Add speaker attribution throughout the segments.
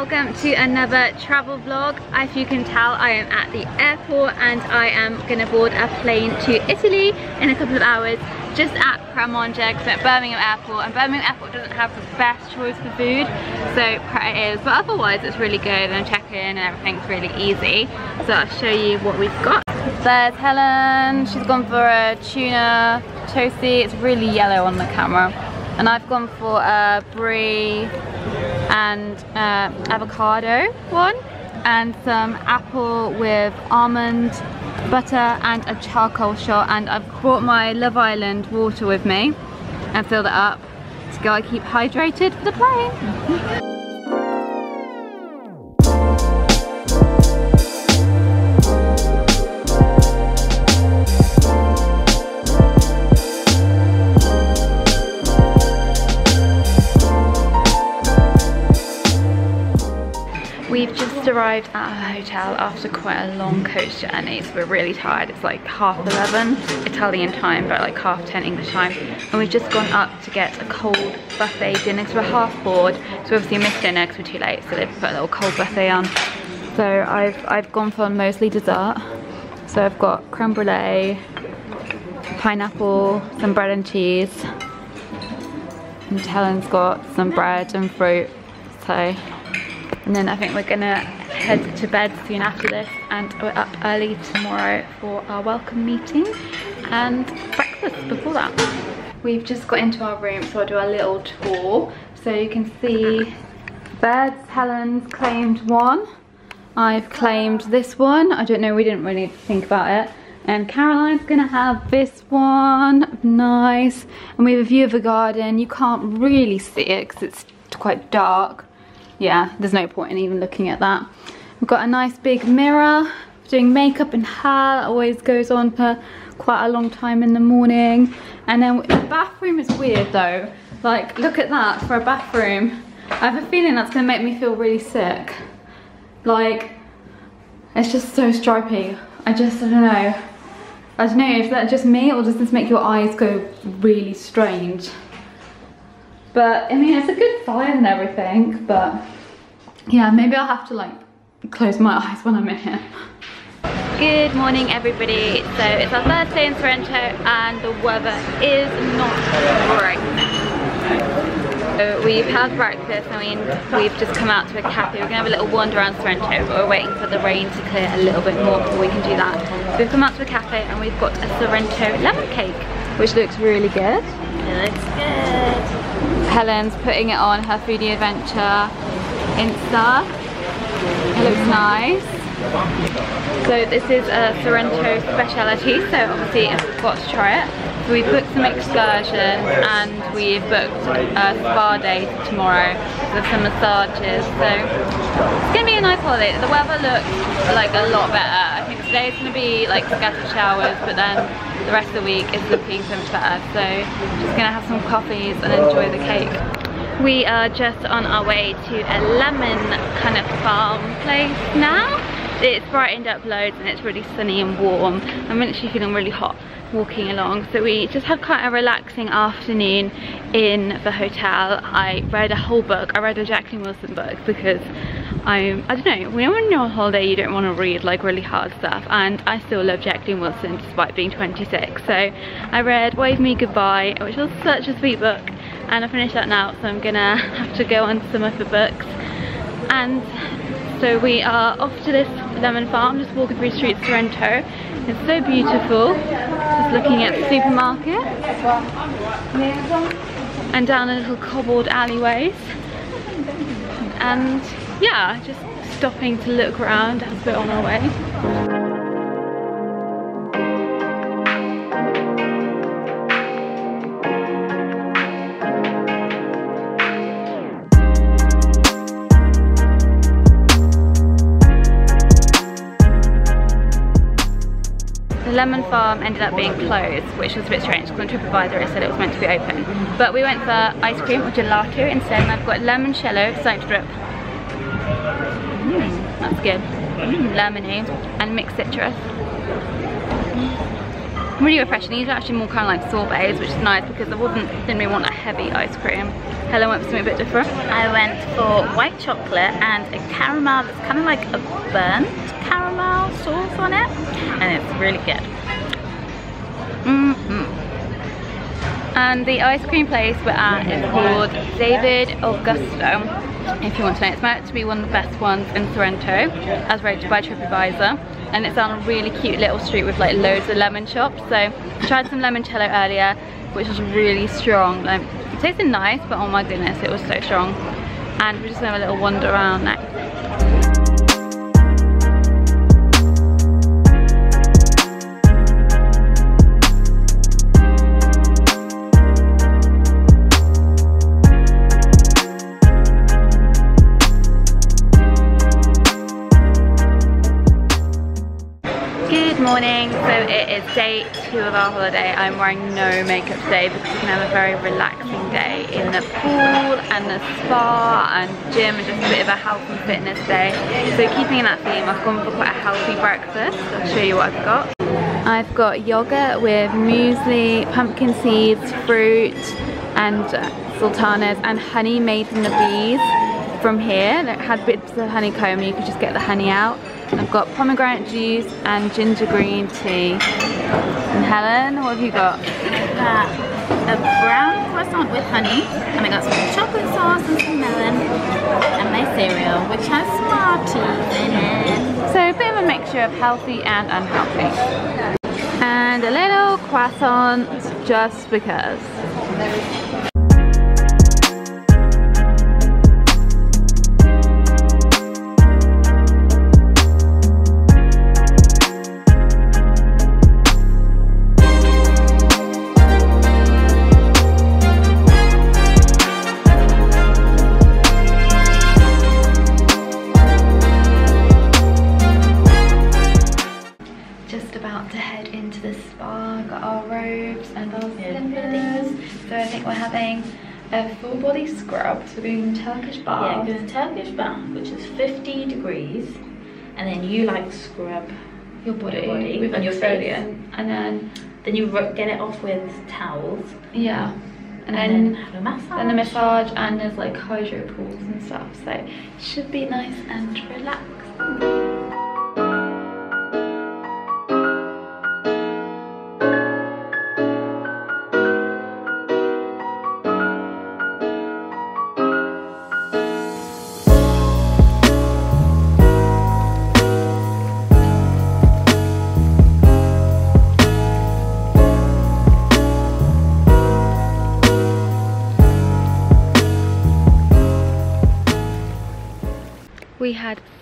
Speaker 1: welcome to another travel vlog. As you can tell, I am at the airport and I am gonna board a plane to Italy in a couple of hours just at Cremonge because at Birmingham Airport. And Birmingham Airport doesn't have the best choice for food so Pret is. But otherwise it's really good and check-in and everything's really easy. So I'll show you what we've got. There's Helen, she's gone for a tuna toasty, it's really yellow on the camera. And I've gone for a brie and uh, avocado one and some apple with almond butter and a charcoal shot and I've brought my Love Island water with me and filled it up to go keep hydrated for the plane. We've just arrived at a hotel after quite a long coach journey, so we're really tired. It's like half 11 Italian time, but like half 10 English time. And we've just gone up to get a cold buffet dinner, so we're half board. So obviously missed dinner because we're too late, so they've put a little cold buffet on. So I've, I've gone for mostly dessert. So I've got creme brulee, pineapple, some bread and cheese. And Helen's got some bread and fruit. So and then I think we're gonna head to bed soon after this and we're up early tomorrow for our welcome meeting and breakfast before that. We've just got into our room so I'll do a little tour. So you can see beds, Helen's claimed one. I've claimed this one. I don't know, we didn't really think about it. And Caroline's gonna have this one, nice. And we have a view of the garden. You can't really see it because it's quite dark yeah, there's no point in even looking at that. We've got a nice big mirror. Doing makeup and hair always goes on for quite a long time in the morning. And then the bathroom is weird though. Like, look at that for a bathroom. I have a feeling that's gonna make me feel really sick. Like, it's just so stripy. I just, I don't know. I don't know if that's just me or does this make your eyes go really strange? But I mean, it's a good size and everything, but yeah, maybe I'll have to like close my eyes when I'm in here. Good morning everybody. So it's our first day in Sorrento and the weather is not great. So we've had breakfast I mean we've just come out to a cafe. We're gonna have a little wander around Sorrento but we're waiting for the rain to clear a little bit more before we can do that. So we've come out to a cafe and we've got a Sorrento lemon cake which looks really good.
Speaker 2: It looks good.
Speaker 1: Helen's putting it on her foodie adventure Insta. It looks nice. So this is a Sorrento speciality, so obviously I've got to try it. So we booked some excursions and we've booked a spa day tomorrow with some massages. So it's gonna be a nice holiday. The weather looks like a lot better. I think today's gonna be like scattered showers, but then the rest of the week is looking so much better. So just gonna have some coffees and enjoy the cake. We are just on our way to a lemon kind of farm place now. It's brightened up loads and it's really sunny and warm. I'm actually feeling really hot walking along. So we just had quite a relaxing afternoon in the hotel. I read a whole book. I read a Jacqueline Wilson book because I'm, I don't know, when you're on holiday you don't want to read like really hard stuff and I still love Jacqueline Wilson despite being 26. So I read Wave Me Goodbye which was such a sweet book and I finished that now so I'm gonna have to go on to some of the books and so we are off to this lemon farm just walking through streets Sorrento it's so beautiful just looking at the supermarket. And down a little cobbled alleyways. And yeah just stopping to look around as we're on our way lemon farm ended up being closed, which was a bit strange because on TripAdvisor it said it was meant to be open. But we went for ice cream or gelato instead and I've got limoncello starting to drip. Mm, that's good. Mm, lemony and mixed citrus. really refreshing. These are actually more kind of like sorbets, which is nice because I wasn't didn't really want a heavy ice cream. Helen went for something a bit different.
Speaker 2: I went for white chocolate and a caramel that's kind of like a burnt caramel sauce on it. And it's really good.
Speaker 1: Mm -mm. And the ice cream place we're at is called David Augusto. If you want to know, it's meant to be one of the best ones in Sorrento, as rated by TripAdvisor. And it's on a really cute little street with like loads of lemon shops. So I tried some limoncello earlier, which was really strong. Like, it tasted nice, but oh my goodness, it was so strong. And we're just gonna have a little wander around next. Morning, so it is day two of our holiday. I'm wearing no makeup today because we can have a very relaxing day in the pool and the spa and gym and just a bit of a health and fitness day. So keeping in that theme, I've gone for quite a healthy breakfast. I'll show you what I've got. I've got yogurt with muesli, pumpkin seeds, fruit and sultanas and honey made from the bees from here. It had bits of honeycomb, you could just get the honey out. I've got pomegranate juice and ginger green tea. And Helen, what have you got?
Speaker 2: Got a brown croissant with honey. And I got some chocolate sauce and some melon. And my cereal, which has Smarties in it.
Speaker 1: So a bit of a mixture of healthy and unhealthy. And a little croissant just because. A full body scrub. So we're doing Turkish bath.
Speaker 2: Yeah, doing Turkish bath, which is 50 degrees. And then you like scrub
Speaker 1: your body,
Speaker 2: Your body
Speaker 1: with
Speaker 2: and your
Speaker 1: exfoliant. And then
Speaker 2: Then you get it off with towels.
Speaker 1: yeah.
Speaker 2: And
Speaker 1: And, then
Speaker 2: then have a massage.
Speaker 1: then a massage and there's like hydro pools and stuff. So it should be nice and relaxing.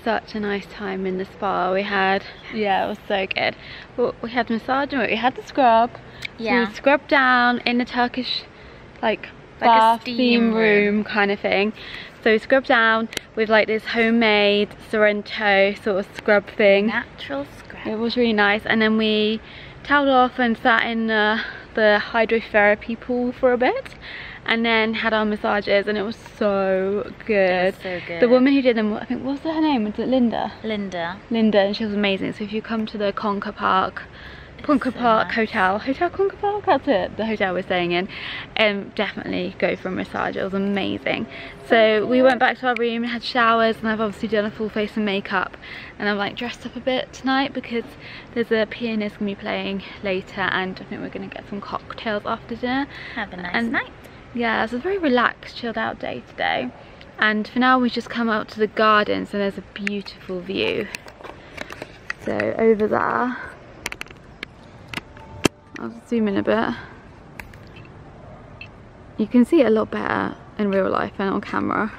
Speaker 1: Such a nice time in the spa. We had, yeah, it was so good. Well, we had massage and we had the scrub. So
Speaker 2: Yeah.
Speaker 1: we scrubbed down in the Turkish, like,
Speaker 2: Like
Speaker 1: bath
Speaker 2: steam
Speaker 1: steam room.
Speaker 2: room.
Speaker 1: kind of thing. So we scrubbed down with like this homemade Sorrento sort of scrub thing.
Speaker 2: Natural scrub.
Speaker 1: It was really nice. And then we toweled off and sat in uh, the hydrotherapy pool for a bit. And then had our massages and it was so good.
Speaker 2: so good.
Speaker 1: The woman who did them, I think, what was her name? Was it Linda?
Speaker 2: Linda.
Speaker 1: Linda, and she was amazing. So if you come to the Conca Park, Conca
Speaker 2: so
Speaker 1: Park
Speaker 2: nice.
Speaker 1: Hotel, Hotel Conca Park, that's it, the hotel we're staying in, um, definitely go for a massage. It was amazing. So we went back to our room and had showers, and I've obviously done a full face of makeup, and I'm like dressed up a bit tonight because there's a pianist gonna be playing later, and I think we're gonna get some cocktails after dinner.
Speaker 2: Have a nice
Speaker 1: And-
Speaker 2: night.
Speaker 1: Yeah, it's a very relaxed, chilled out day today. And for now, we just come out to the garden, so there's a beautiful view. So over there, I'll zoom in a bit. You can see it a lot better in real life and on camera.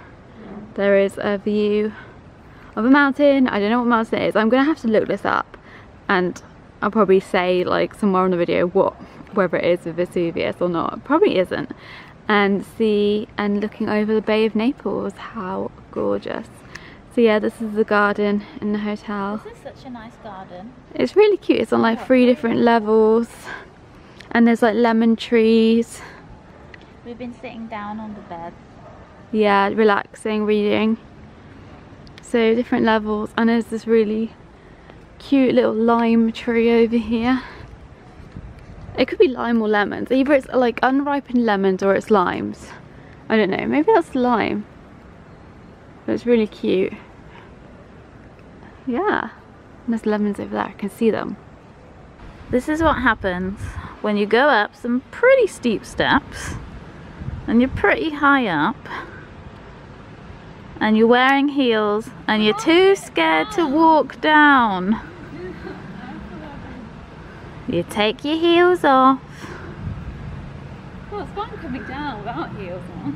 Speaker 1: There is a view of a mountain. I don't know what mountain it is. I'm gonna have to look this up, and I'll probably say like somewhere on the video what whether it is Vesuvius or not. Probably isn't. And see and looking over the Bay of Naples. How gorgeous. So yeah, this is the garden in the hotel.
Speaker 2: This is such a nice garden.
Speaker 1: It's really cute. It's on like three different levels. And there's like lemon trees.
Speaker 2: We've been sitting down on the bed.
Speaker 1: Yeah, relaxing, reading. So different levels. And there's this really cute little lime tree over here. It could be lime or lemons. Either it's like unripened lemons or it's limes. I don't know. Maybe that's lime. But it's really cute. Yeah. And there's lemons over there. I can see them.
Speaker 2: This is what happens when you go up some pretty steep steps and you're pretty high up and you're wearing heels and you're too scared to walk down. You take your heels off.
Speaker 1: Well, it's fun coming down without heels on.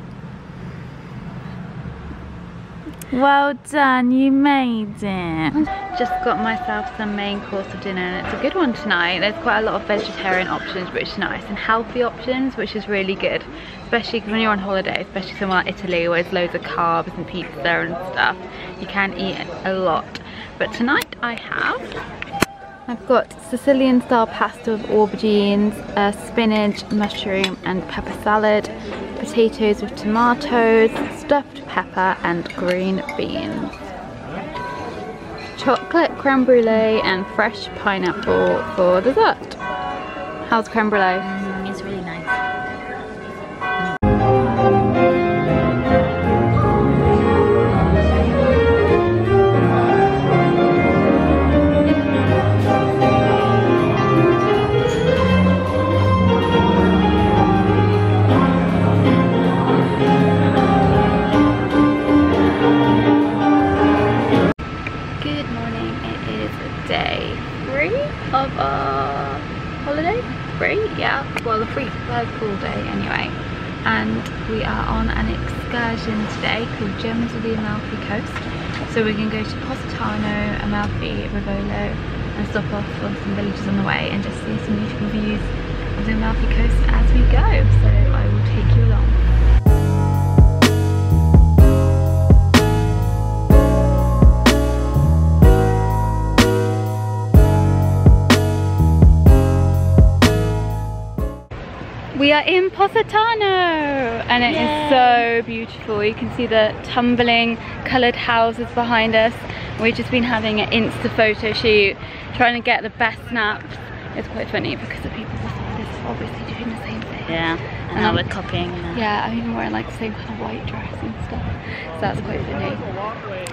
Speaker 2: Well done, you made it.
Speaker 1: Just got myself some main course of dinner and it's a good one tonight. There's quite a lot of vegetarian options which is nice and healthy options which is really good. Especially when you're on holiday, especially somewhere like Italy where there's loads of carbs and pizza and stuff. You can eat a lot. But tonight I have I've got Sicilian style pasta with aubergines, uh, spinach, mushroom and pepper salad, potatoes with tomatoes, stuffed pepper and green beans. Chocolate creme brulee and fresh pineapple for dessert. How's creme brulee? Full day anyway. And we are on an excursion today called Gems of the Amalfi Coast. So we're going to go to Positano, Amalfi, Ravello and stop off on some villages on the way and just see some beautiful views of the Amalfi Coast as we go. So I will take you along. In Positano and it is so beautiful. You can see the tumbling coloured houses behind us. We've just been having an Insta photo shoot, trying to get the best snaps. It's quite funny because the people are obviously doing the same thing.
Speaker 2: Yeah, and now
Speaker 1: Um,
Speaker 2: we're copying that.
Speaker 1: Yeah, I'm even wearing like the same kind of white dress and stuff. So that's quite funny.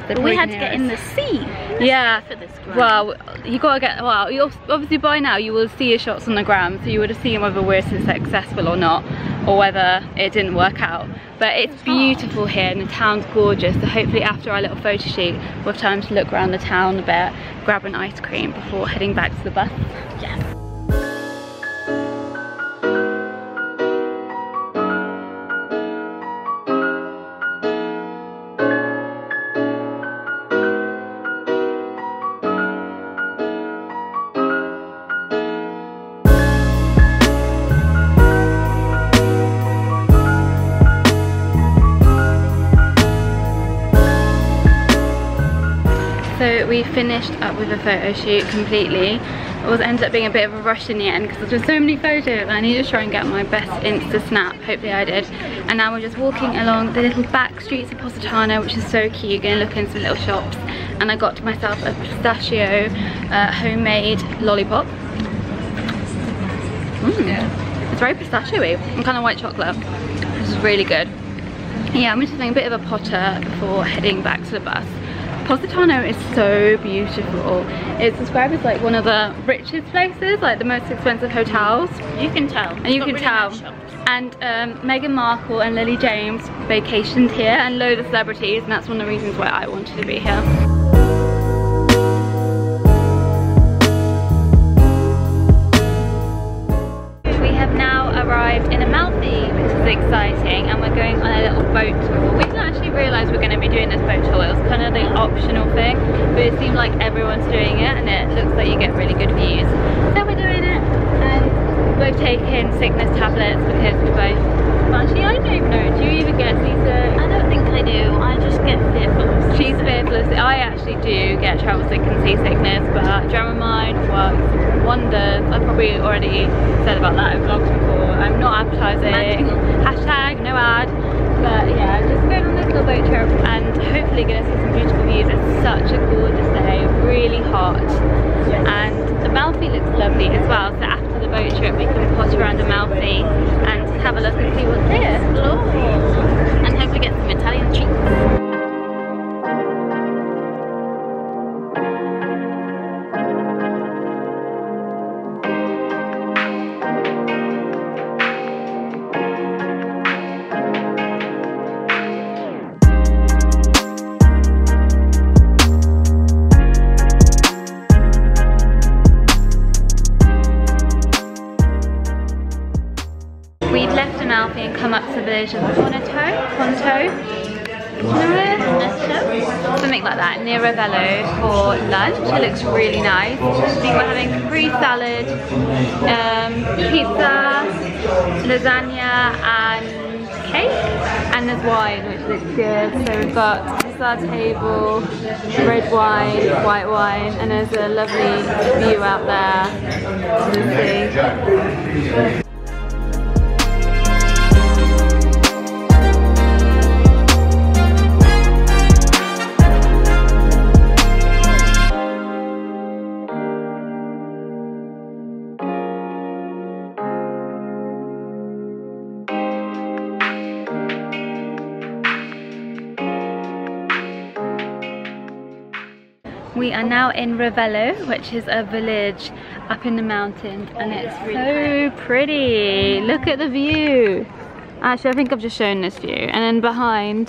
Speaker 2: But we had to get in the sea
Speaker 1: Yeah,
Speaker 2: for this
Speaker 1: well, you gotta get, well, you obviously by now you will see your shots on the gram, so you would have seen whether we're successful or not, or whether it didn't work out. But it's beautiful here and the town's gorgeous, so hopefully after our little photo shoot, we'll have time to look around the town a bit, grab an ice cream before heading back to the bus.
Speaker 2: Yes.
Speaker 1: Finished up with a photo shoot completely. It was ended up being a bit of a rush in the end because there were so many photos and I needed to try and get my best Insta snap. Hopefully I did. And now we're just walking along the little back streets of Positano which is so cute. Going to look in some little shops. And I got myself a pistachio uh, homemade lollipop. Mm. It's very pistachio-y and kind of white chocolate. This is really good. Yeah, I'm just having a bit of a potter before heading back to the bus. Positano is so beautiful. It's described as like one of the richest places, like the most expensive hotels.
Speaker 2: You can tell.
Speaker 1: And you can tell. And um, Meghan Markle and Lily James vacationed here and loads of celebrities and that's one of the reasons why I wanted to be here. We have now arrived in Amalfi, which is exciting, and we're going on a little boat tour. We didn't actually realise we are going to be doing this boat tour. It was kind of the optional thing, but it seemed like everyone's doing it, and it looks like you get really good views. So we're doing it, and we've both taken sickness tablets because we both. Well, actually, I don't know. Do you even get Lisa?
Speaker 2: I don't think I do. I just get fearful. of
Speaker 1: She's fearful of I actually do get travel sick and seasickness, but Dramamine works wonders. I've probably already said about that in vlogs before. I'm not advertising.
Speaker 2: Magical.
Speaker 1: Hashtag no ad. But yeah, just going on this little boat trip and hopefully gonna see some beautiful views. It's such a looks lovely as well. So after the boat trip we can potter around Amalfi and have a look and see what's here.
Speaker 2: Explore. And hopefully get some Italian treats.
Speaker 1: Looks really nice. I think we're having Capri salad, um, pizza, lasagna and cake. And there's wine, which looks good. So we've got this our table, red wine, white wine, and there's a lovely view out there to the sea. Are now in Ravello, which is a village up in the mountains, and it's so pretty. Look at the view. Actually, I think I've just shown this view. And then behind,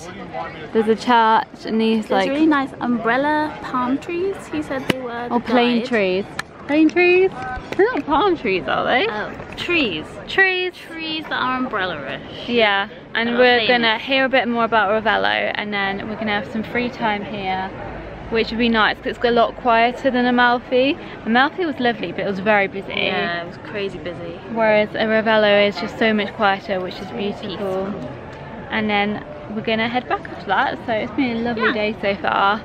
Speaker 1: there's a church and these
Speaker 2: There's
Speaker 1: like,
Speaker 2: really nice umbrella palm trees. He said they were.
Speaker 1: or plane
Speaker 2: guide.
Speaker 1: trees. Plane trees? They're not palm trees, are they?
Speaker 2: Oh, trees.
Speaker 1: trees.
Speaker 2: Trees that are umbrella-ish.
Speaker 1: Yeah, and
Speaker 2: They're
Speaker 1: we're gonna hear a bit more about Ravello and then we're gonna have some free time here which would be nice because it's a lot quieter than Amalfi. Amalfi was lovely but it was very busy.
Speaker 2: Yeah, it was crazy busy.
Speaker 1: Whereas a Ravello is just so much quieter which is beautiful. And then we're gonna head back after that so it's been a lovely
Speaker 2: Yeah.
Speaker 1: day so far.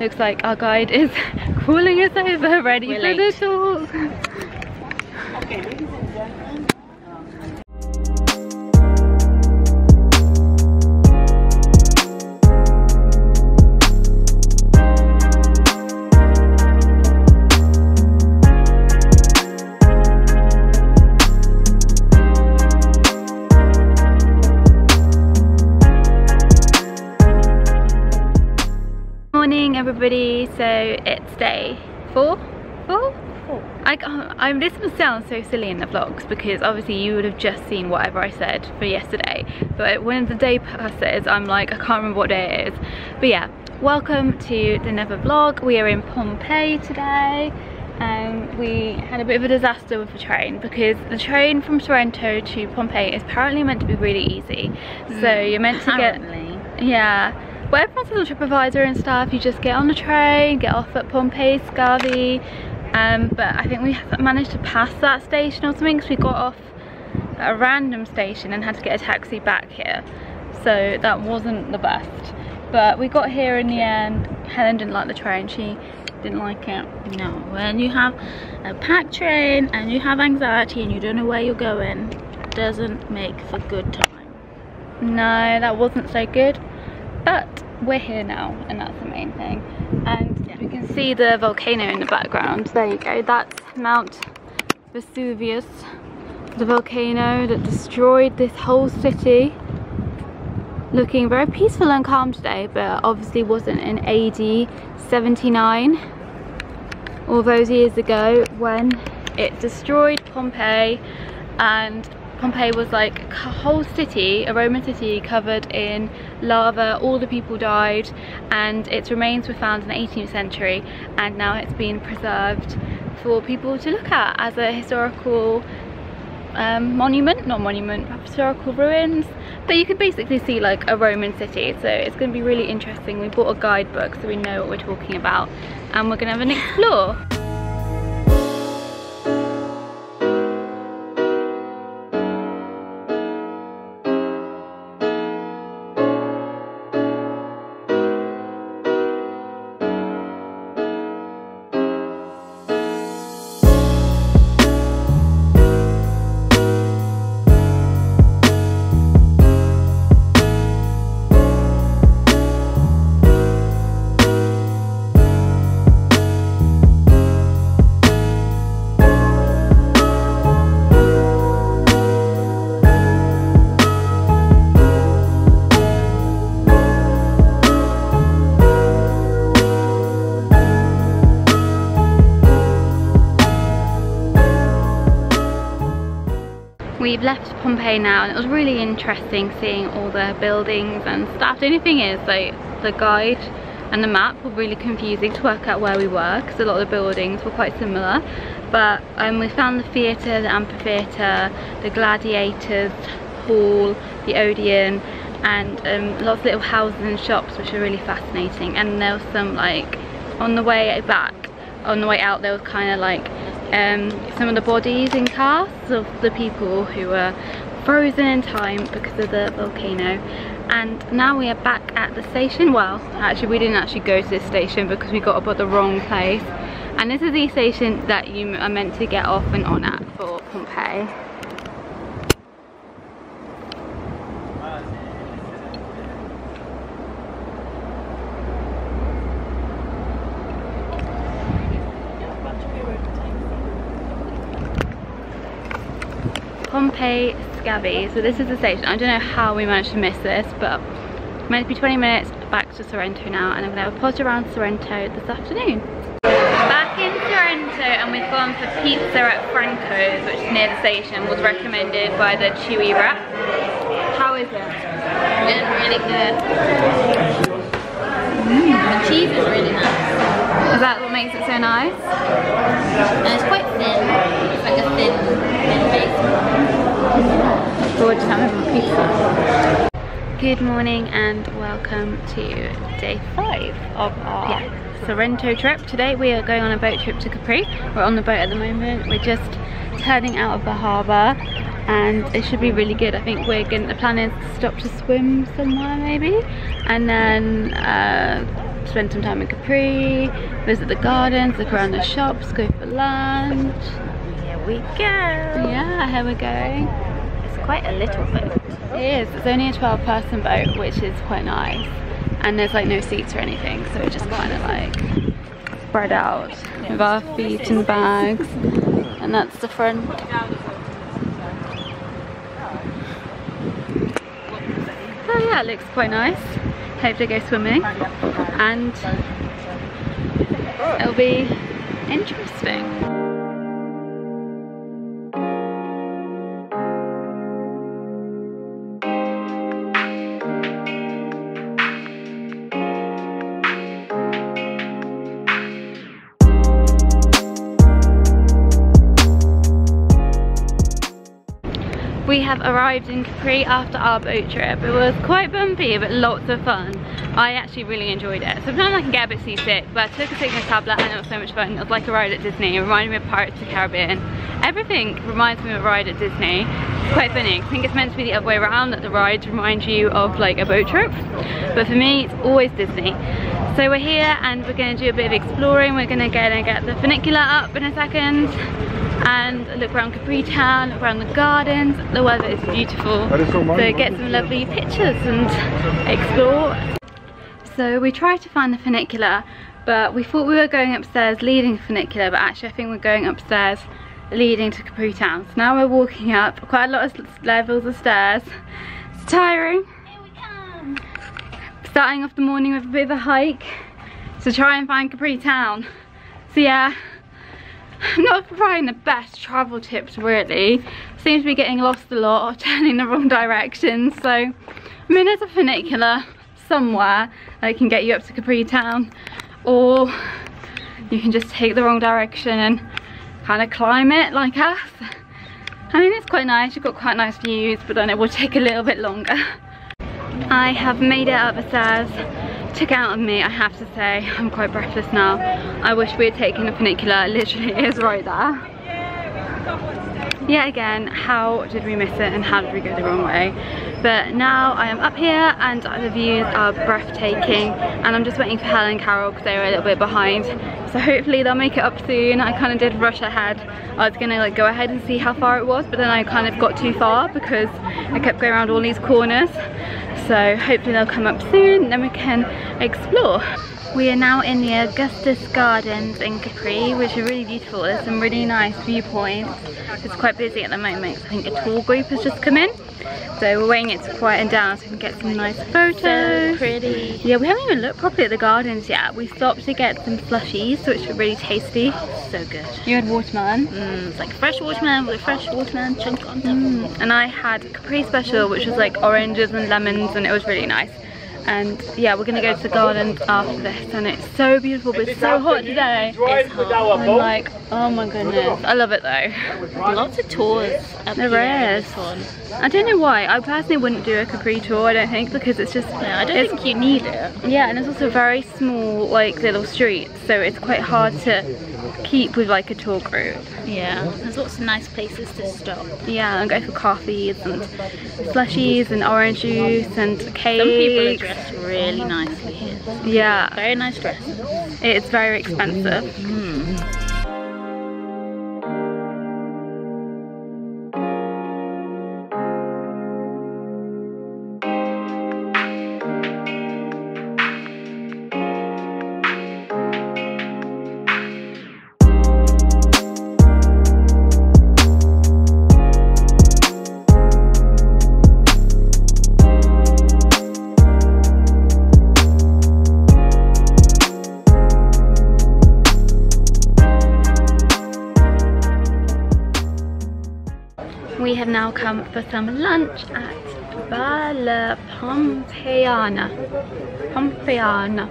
Speaker 1: Looks like our guide is calling us over ready
Speaker 2: We're
Speaker 1: for
Speaker 2: late.
Speaker 1: the talk. Morning it's day four? Four? I can't, I'm, this will sound so silly in the vlogs because obviously you would have just seen whatever I said for yesterday but when the day passes I'm like I can't remember what day it is but yeah welcome to the Never vlog we are in Pompeii today um, we had a bit of a disaster with the train because the train from Sorrento to Pompeii is apparently meant to be really easy so you're meant to get
Speaker 2: Apparently.
Speaker 1: yeah. Well, everyone's on TripAdvisor and stuff. You just get on the train, get off at Pompeii, Scavi. Um, but I think we managed to pass that station or something because we got off at a random station and had to get a taxi back here. So that wasn't the best. But we got here in the end. Helen didn't like the train. She didn't like it.
Speaker 2: No, when you have a packed train and you have anxiety and you don't know where you're going, doesn't make for good time.
Speaker 1: No, that wasn't so good. But we're here now, and that's the main thing. And you can see the volcano in the background. There you go. That's Mount Vesuvius, the volcano that destroyed this whole city. Looking very peaceful and calm today, but obviously wasn't in AD 79 all those years ago when it destroyed Pompeii and Pompeii was like a whole city, a Roman city covered in lava, all the people died and its remains were found in the 18th century and now it's been preserved for people to look at as a historical um, monument, not monument, historical ruins. But you can basically see like a Roman city, so it's going to be really interesting. We bought a guidebook so we know what we're talking about and we're going to have an explore. We've left Pompeii now and it was really interesting seeing all the buildings and stuff. The only thing is like the guide and the map were really confusing to work out where we were because a lot of the buildings were quite similar but um, we found the theatre, the amphitheatre, the gladiators hall, the Odeon and um, lots of little houses and shops which are really fascinating and there was some like on the way back on the way out there was kind of like um, some of the bodies in casts of the people who were frozen in time because of the volcano. And now we are back at the station. Well actually we didn't actually go to this station because we got up at the wrong place. And this is the station that you are meant to get off and on at for Pompeii Pompeii Scavi. So this is the station. I don't know how we managed to miss this, but meant to be 20 minutes back to Sorrento now, and I'm gonna have a pod around Sorrento this afternoon. Back in Sorrento, and we've gone for pizza at Franco's, which is near the station, was recommended by the TUI rep. How is it?
Speaker 2: It's really good. The cheese is really nice.
Speaker 1: Is that what makes it so nice?
Speaker 2: And it's quite thin. It's like a thin.
Speaker 1: Gorgeous, I'm having pizza. Good morning and welcome to day five of our Sorrento trip. Today we are going on a boat trip to Capri. We're on the boat at the moment. We're just turning out of the harbour and it should be really good. I think we're going the plan is to stop to swim somewhere maybe and then uh, spend some time in Capri, visit the gardens, look around the shops, go for lunch.
Speaker 2: Here we go.
Speaker 1: Yeah, here we're going.
Speaker 2: Quite a little boat.
Speaker 1: It is. It's only a 12 person boat, which is quite nice. And there's like no seats or anything, so it's just kind of like spread out with our feet and bags. And that's the front. So yeah, it looks quite nice. Hope to go swimming. And it'll be interesting. Arrived in Capri after our boat trip. It was quite bumpy but lots of fun. I actually really enjoyed it. Sometimes I can get a bit seasick but I took a sickness tablet and it was so much fun. It was like a ride at Disney. It reminded me of Pirates of the Caribbean. Everything reminds me of a ride at Disney. It's quite funny. I think it's meant to be the other way around that the rides remind you of like a boat trip. But for me it's always Disney. So we're here and we're going to do a bit of exploring. We're going to go and get the funicular up in a second and look around Capri Town, look around the gardens. The weather is beautiful, so get some lovely pictures and explore. So we tried to find the funicular, but we thought we were going upstairs leading the funicular, but actually I think we're going upstairs leading to Capri Town. So now we're walking up quite a lot of levels of stairs. It's tiring.
Speaker 2: Here we come.
Speaker 1: Starting off the morning with a bit of a hike to try and find Capri Town. So yeah, I'm not providing the best travel tips really. Seems to be getting lost a lot or turning the wrong direction. So, I mean there's a funicular somewhere that can get you up to Capri Town. Or you can just take the wrong direction and kind of climb it like us. I mean it's quite nice, you've got quite nice views, but then it will take a little bit longer. I have made it up the stairs took out on me I have to say. I'm quite breathless now. I wish we had taken the funicular. It literally is right there. Yet again how did we miss it and how did we go the wrong way? But now I am up here and the views are breathtaking. And I'm just waiting for Helen and Carol because they were a little bit behind. So hopefully they'll make it up soon. I kind of did rush ahead. I was gonna like go ahead and see how far it was but then I kind of got too far because I kept going around all these corners so hopefully they'll come up soon and then we can explore We are now in the Augustus Gardens in Capri, which are really beautiful. There's some really nice viewpoints. It's quite busy at the moment. I think a tour group has just come in. So we're waiting it to quieten down so we can get some nice photos.
Speaker 2: So pretty.
Speaker 1: Yeah, we haven't even looked properly at the gardens yet. We stopped to get some slushies, which were really tasty.
Speaker 2: So good.
Speaker 1: You had watermelon.
Speaker 2: Mm, it's like fresh watermelon with a fresh watermelon chunk on top. Mm.
Speaker 1: And I had Capri Special, which was like oranges and lemons, and it was really nice. And yeah, we're gonna go to the gardens after this, and it's so beautiful, but it's so hot today.
Speaker 2: It's hot.
Speaker 1: I'm like, oh my goodness. I love it though.
Speaker 2: Lots of tours up
Speaker 1: There
Speaker 2: here
Speaker 1: is.
Speaker 2: this one.
Speaker 1: I don't know why. I personally wouldn't do a Capri tour, I don't think, because it's just...
Speaker 2: No, I don't
Speaker 1: it's-
Speaker 2: think you need it.
Speaker 1: Yeah, and it's also very small, like, little streets, so it's quite hard to keep with, like, a tour group.
Speaker 2: Yeah, there's lots of nice places to stop.
Speaker 1: Yeah, and go for coffees and slushies and orange juice and cakes.
Speaker 2: Some people are dressed really nicely here.
Speaker 1: Yeah,
Speaker 2: Very nice dress.
Speaker 1: it's very expensive. We for some lunch at Bala Pompeiana. Pompeiana.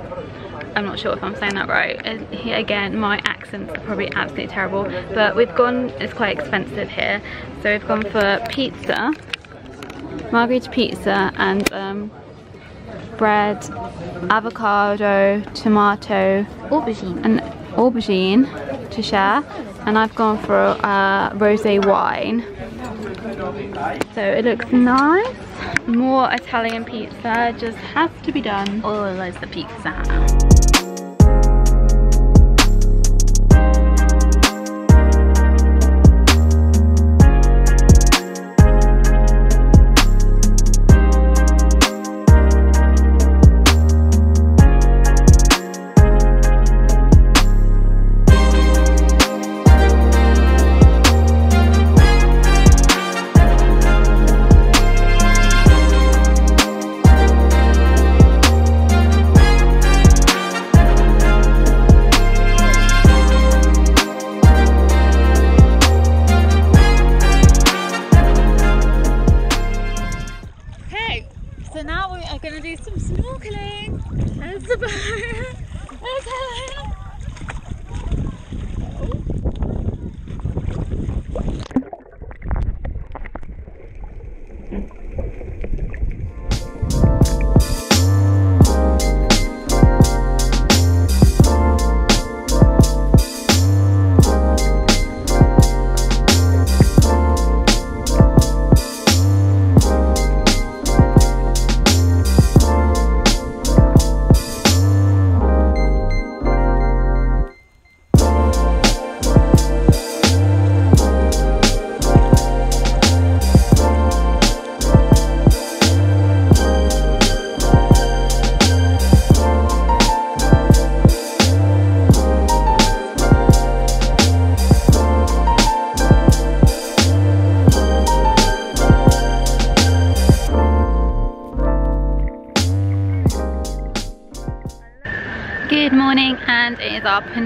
Speaker 1: I'm not sure if I'm saying that right. And here again, my accents are probably absolutely terrible. But we've gone, it's quite expensive here. So we've gone for pizza, margherita pizza and um, bread, avocado, tomato,
Speaker 2: Aubergine.
Speaker 1: an aubergine to share and I've gone for uh, rosé wine so it looks nice. More Italian pizza just has to be done.
Speaker 2: Oh, there's the pizza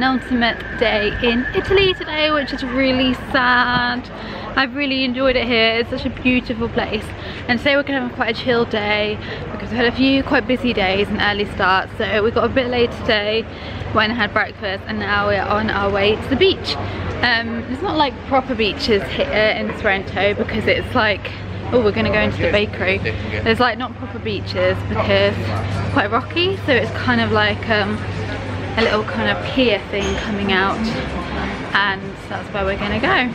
Speaker 1: penultimate day in Italy today which is really sad. I've really enjoyed it here, it's such a beautiful place. And today we're to have quite a chill day because we've had a few quite busy days and early starts. So we got a bit late today, went and had breakfast and now we're on our way to the beach. Um, there's not like proper beaches here in Sorrento because it's like oh we're gonna go into the bakery. There's like not proper beaches because it's quite rocky. So it's kind of like um, a little kind of pier thing coming out and that's where we're gonna go.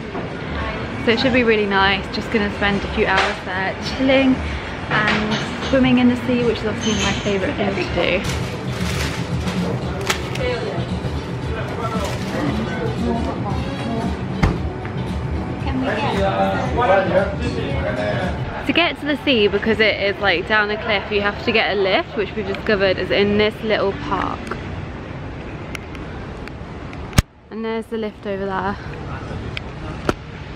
Speaker 1: So it should be really nice just gonna spend a few hours there chilling and swimming in the sea which is obviously my favorite thing to do. To get to the sea because it is like down a cliff you have to get a lift which we've discovered is in this little park and there's the lift over there.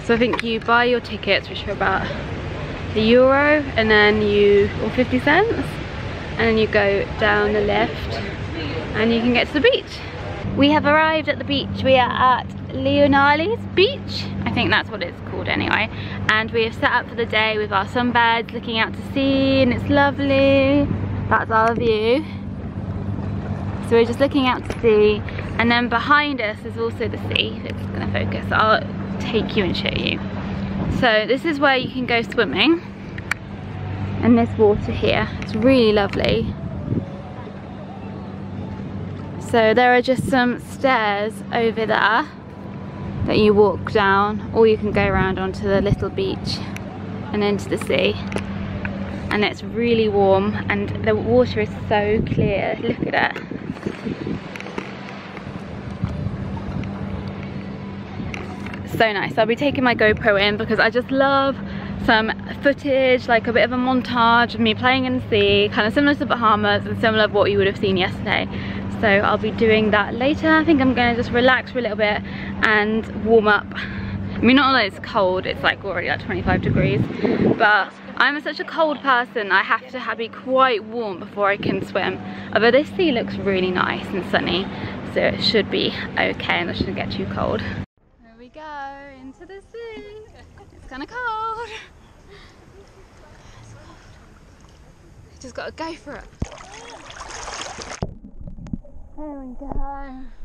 Speaker 1: So I think you buy your tickets, which are about a euro, and then you, or 50 cents, and then you go down the lift, and you can get to the beach. We have arrived at the beach. We are at Leonelli Beach. I think that's what it's called anyway. And we have set up for the day with our sunbeds looking out to sea and it's lovely. That's our view. So we're just looking out to sea and then behind us is also the sea. It's gonna focus. I'll take you and show you. So this is where you can go swimming And this water here. It's really lovely. So there are just some stairs over there that you walk down or you can go around onto the little beach and into the sea and it's really warm and the water is so clear look at it so nice. I'll be taking my GoPro in because I just love some footage like a bit of a montage of me playing in the sea kind of similar to Bahamas and similar to what you would have seen yesterday. So I'll be doing that later. I think I'm gonna just relax for a little bit and warm up. I mean not that it's cold it's like already like 25 degrees but I'm such a cold person I have to have, be quite warm before I can swim. Although this sea looks really nice and sunny so it should be okay and it shouldn't get too cold go into the sea. It's kind of cold. Just gotta go for it. There we go.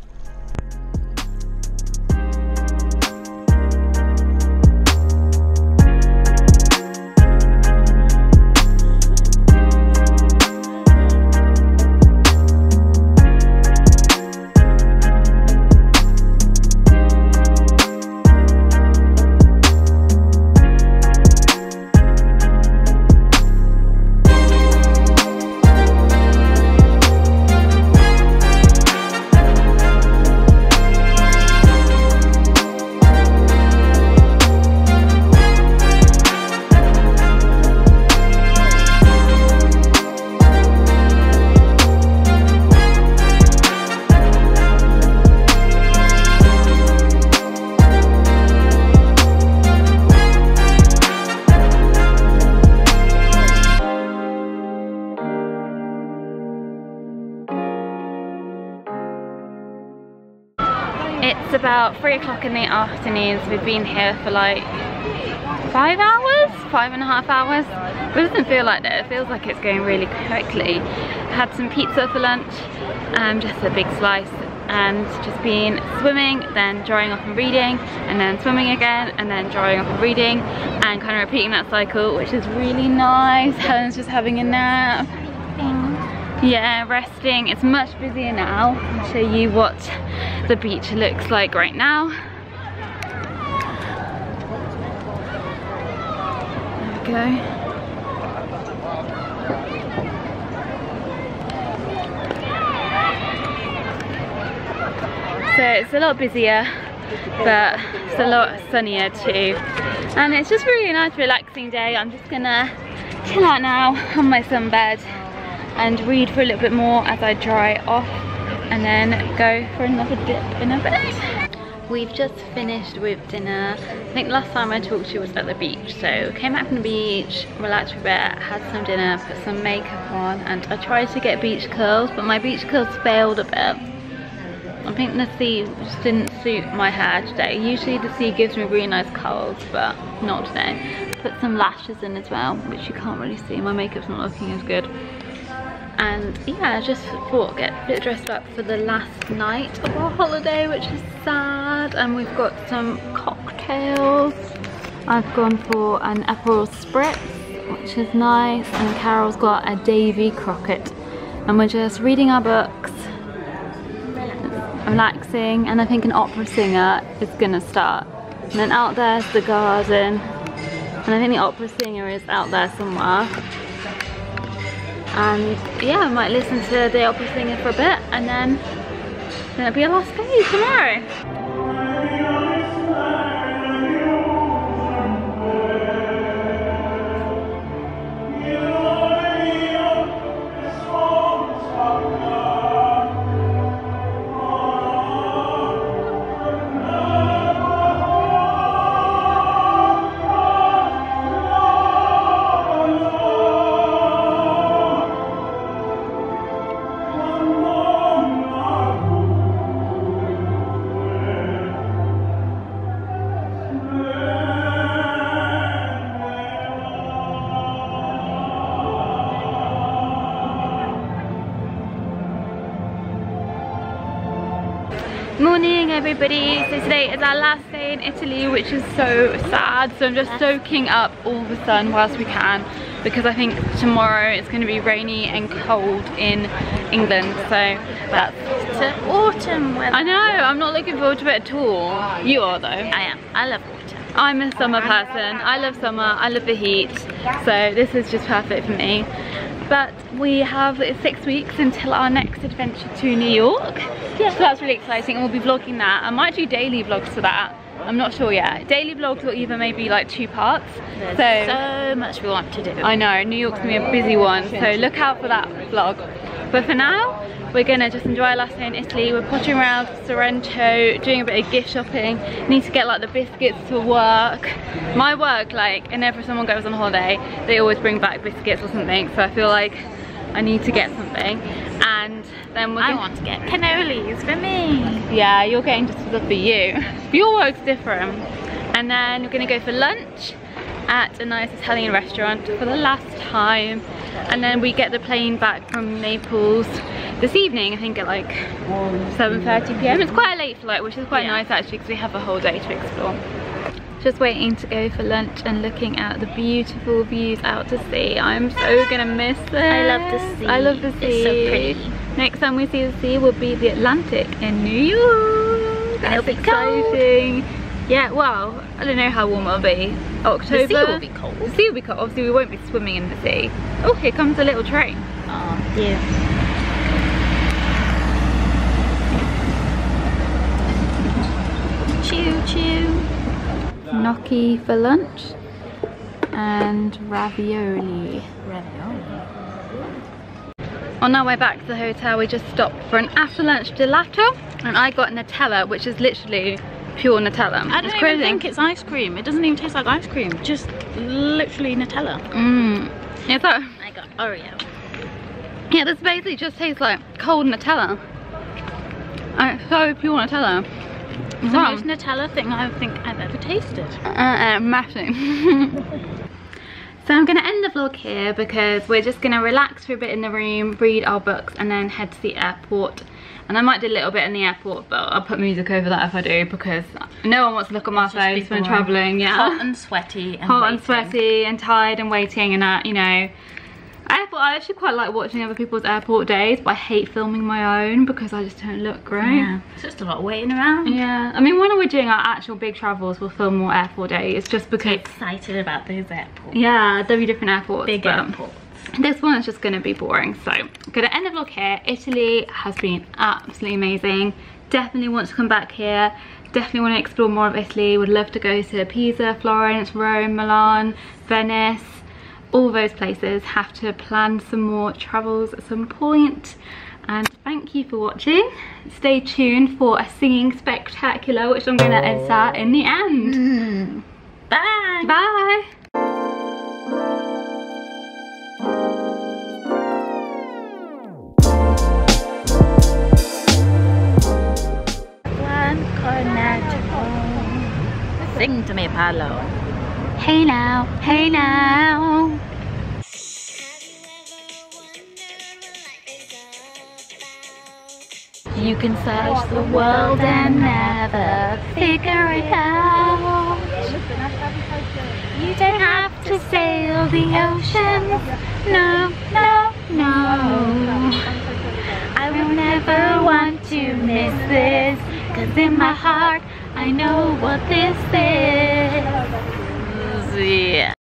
Speaker 1: About three o'clock in the afternoon, so we've been here for like five hours, five and a half hours. It doesn't feel like that, it feels like it's going really quickly. Had some pizza for lunch, um, just a big slice, and just been swimming, then drying off and reading, and then swimming again, and then drying off and reading, and kind of repeating that cycle, which is really nice. Helen's just having a nap. Yeah, resting. It's much busier now. I'll show you what the beach looks like right now. There we go. So it's a lot busier, but it's a lot sunnier too. And it's just really a nice relaxing day. I'm just gonna chill out now on my sunbed and read for a little bit more as I dry off and then go for another dip in a bit. We've just finished with dinner. I think last time I talked to you was at the beach. So came back from the beach, relaxed a bit, had some dinner, put some makeup on and I tried to get beach curls but my beach curls failed a bit. I think the sea just didn't suit my hair today. Usually the sea gives me really nice curls but not today. Put some lashes in as well which you can't really see. My makeup's not looking as good and yeah I just thought get a bit dressed up for the last night of our holiday which is sad. And we've got some cocktails. I've gone for an Aperol Spritz which is nice. And Carol's got a Davy Crockett. And we're just reading our books relaxing. And I think an opera singer is gonna start. And then out there's the garden. And I think the opera singer is out there somewhere and yeah I might listen to the opera singer for a bit and then then it'll be a last day tomorrow everybody. So today is our last day in Italy, which is so sad. So I'm just soaking up all the sun whilst we can because I think tomorrow it's going to be rainy and cold in England. So that's
Speaker 2: To autumn weather.
Speaker 1: I know, I'm not looking forward to it at all. You are though.
Speaker 2: I am. I love autumn.
Speaker 1: I'm a summer person. I love summer. I love the heat. So this is just perfect for me. But we have six weeks until our next adventure to New York. Yeah. So that's really exciting and we'll be vlogging that. I might do daily vlogs for that. I'm not sure yet. Daily vlogs or even maybe like two parts.
Speaker 2: There's
Speaker 1: so
Speaker 2: so much we want to do.
Speaker 1: I know, New York's gonna be a busy one, so look out for that vlog. But for now, we're gonna just enjoy our last day in Italy. We're pottering around Sorrento, doing a bit of gift shopping. Need to get like the biscuits for work. My work, like, whenever someone goes on holiday, they always bring back biscuits or something. So I feel like I need to get something. And then we're
Speaker 2: I want to get cannolis for me.
Speaker 1: yeah, you're getting just stuff for you. Your work's different. And then we're gonna go for lunch at a nice Italian restaurant for the last time. And then we get the plane back from Naples this evening, I think at like 7.30 p.m. It's quite a late flight, which is quite
Speaker 2: Yeah.
Speaker 1: nice actually because we have a whole day to explore. Just waiting to go for lunch and looking at the beautiful views out to sea. I'm so gonna miss it.
Speaker 2: I love the sea.
Speaker 1: I love the sea.
Speaker 2: It's so pretty.
Speaker 1: Next time we see the sea will be the Atlantic in New York.
Speaker 2: Be
Speaker 1: exciting. Yeah, well, I don't know how warm it'll be. October.
Speaker 2: The sea will be cold.
Speaker 1: The sea will be cold. Obviously, we won't be swimming in the sea. Oh, here comes a little train.
Speaker 2: Oh, dear. Choo choo.
Speaker 1: Gnocchi for lunch and ravioli.
Speaker 2: Ravioli.
Speaker 1: On our way back to the hotel, we just stopped for an after lunch gelato, and I got Nutella, which is literally pure Nutella.
Speaker 2: I don't
Speaker 1: it's
Speaker 2: even think it's ice cream. It doesn't even taste like ice cream. Just literally Nutella.
Speaker 1: Mmm. It's like,
Speaker 2: I got Oreo.
Speaker 1: yeah, this basically just tastes like cold Nutella. And it's so pure Nutella.
Speaker 2: It's the most Nutella thing I think I've ever tasted.
Speaker 1: uh, uh, mashing. so I'm gonna end the vlog here because we're just gonna relax for a bit in the room, read our books, and then head to the airport. And I might do a little bit in the airport, but I'll put music over that if I do because no one wants to look at my face when traveling. Yeah,
Speaker 2: Hot and sweaty and
Speaker 1: hot and sweaty and tired and waiting and uh, you know. Airport, I actually quite like watching other people's airport days, but I hate filming my own because I just don't look great.
Speaker 2: Yeah. It's just a lot of waiting around.
Speaker 1: Yeah, I mean when we're doing our actual big travels, we'll film more airport days just because,
Speaker 2: Excited about those airports.
Speaker 1: yeah, there'll be different airports.
Speaker 2: Big airports.
Speaker 1: This one is just going to be boring, so I'm going to end the vlog here. Italy has been absolutely amazing. Definitely want to come back here. Definitely want to explore more of Italy. Would love to go to Pisa, Florence, Rome, Milan, Venice. All those places. Have to plan some more travels at some point. And thank you for watching. Stay tuned for a singing spectacular, which I'm going to insert in the end.
Speaker 2: Bye.
Speaker 1: Bye.
Speaker 2: Sing to me, Paolo.
Speaker 1: Hey now, hey now. You can search the world and never figure it out. You don't have to sail the ocean. No, no, no. I will never want to miss this. Cause in my heart, I know what this is.
Speaker 2: Yeah.